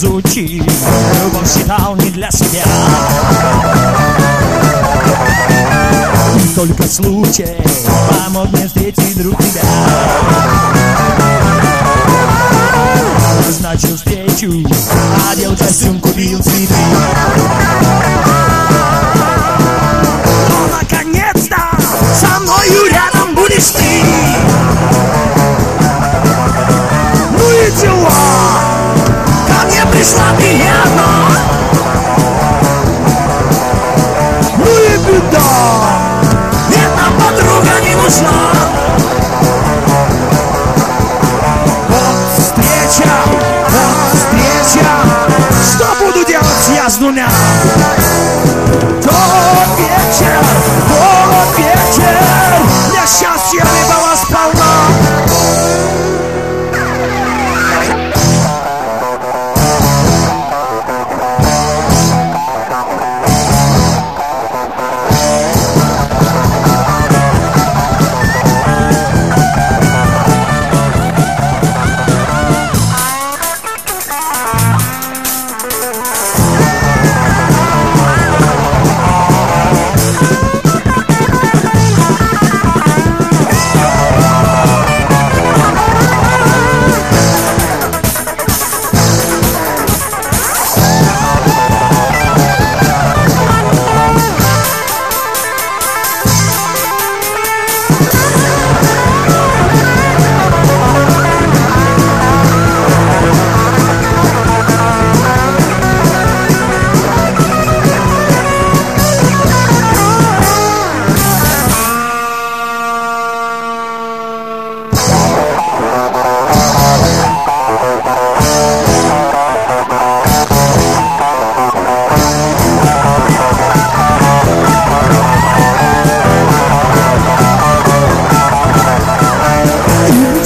изучил Любовь считал не для себя. И только случай помог мне встретить друг тебя. Назначил встречу, одел костюм, купил цветы. Но наконец-то со мною рядом будешь ты Ко мне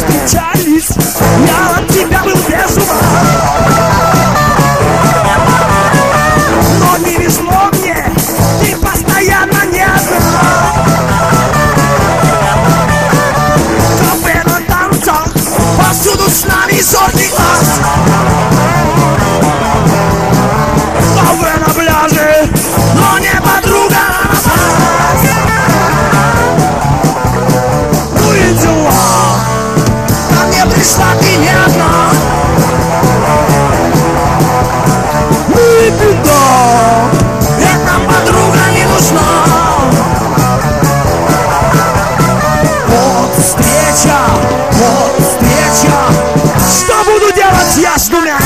И мы пришла ты не одна. Ну и беда. Ведь нам не нужна. Вот встреча, вот встреча. Что буду делать я с двумя?